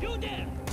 You there!